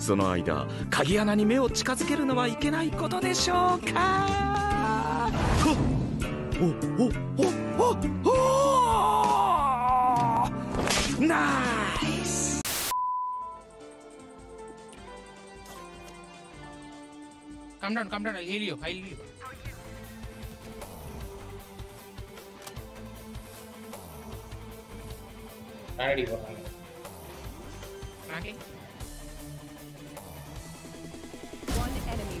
その間鍵穴に目を近づけるのはいけないことでしょうか？おおおおおナイスカムダウンカムダウン Okay. Okay.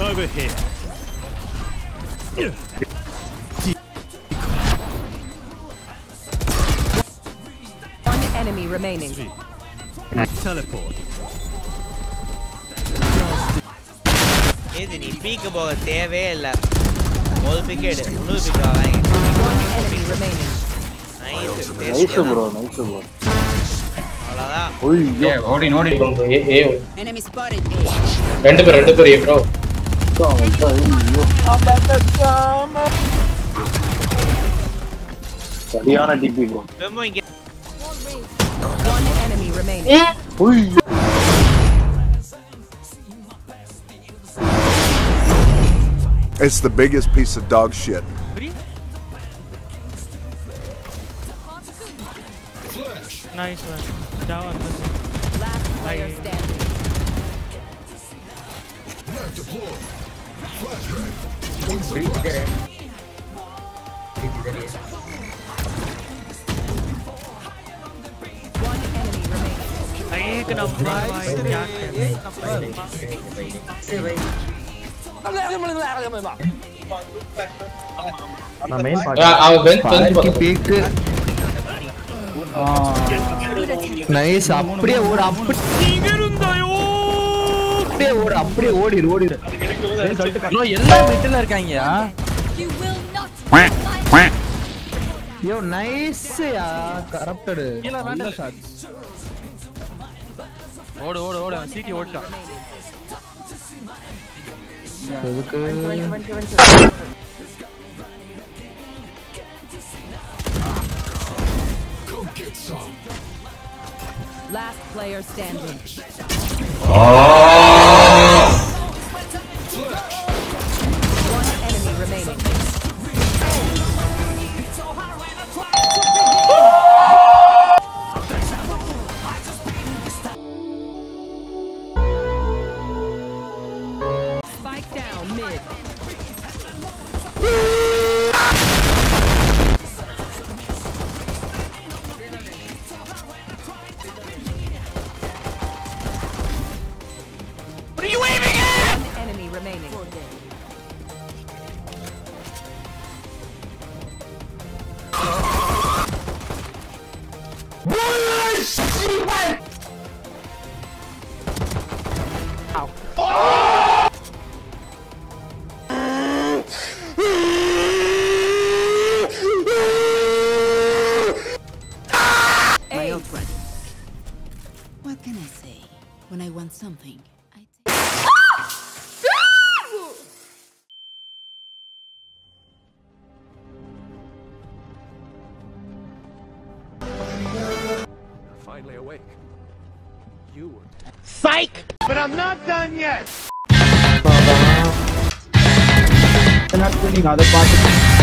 Over here. One enemy remaining. Teleport. இது நீ பீக்கு போக தேவையே இல்லை ஒரு பிக் எடு இன்னொரு பிக் வாங்கி One enemy remaining. Nice bro nice bro அவ்வளோதான் ஐயோ ஏ, ஓடி ஓடி bro. ஏ ஏ Enemy spotted. ரெண்டு பேர் ரெண்டு பேர் I'm at the summer. Yeah. It's the biggest piece of dog shit. Nice one. Down. Last player standing. Briga direto. Briga direto. Aí, que não vai, vai, vai. Ah, o vento pica. Nice அப்படியே ஒரு அப்படியே ஒரு அப்படியே ஒரு அப்படியே ஓடிடு ஓடிடு எல்லாம் மிட்டில் இருக்காங்க You will not. Yo nice yeah corrupted நல்ல ஷாட் ஓடு ஓடு ஓடு சீட்டி ஓடிட்டான் எதுக்கு Last player standing. One down mid. What are you aiming at? Enemy remaining. My Mike! But I'm not done yet! They're not winning other parts.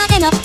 までの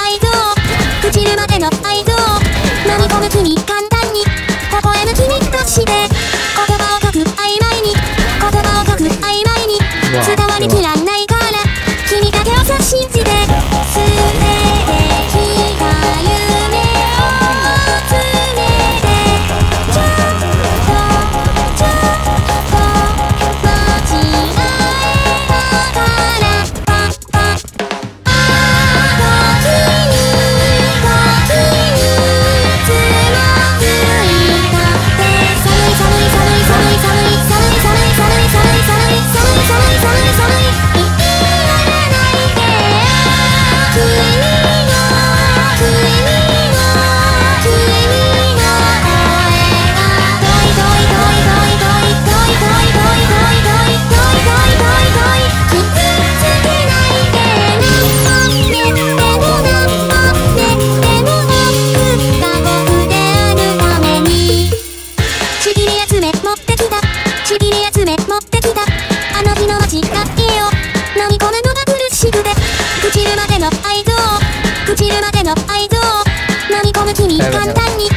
に簡単に微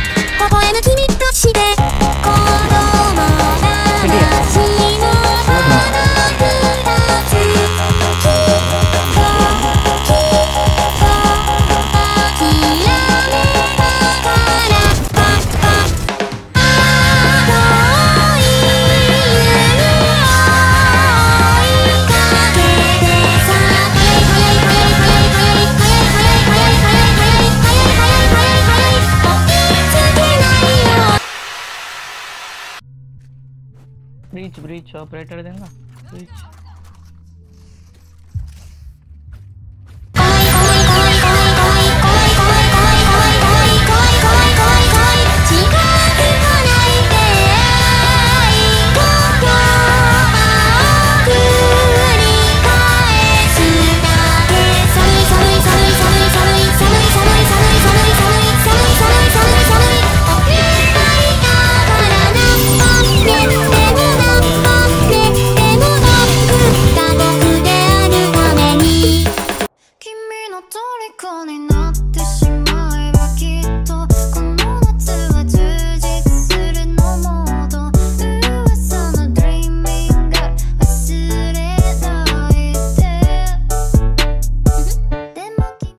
笑む君として bridge bridge operator देगा bridge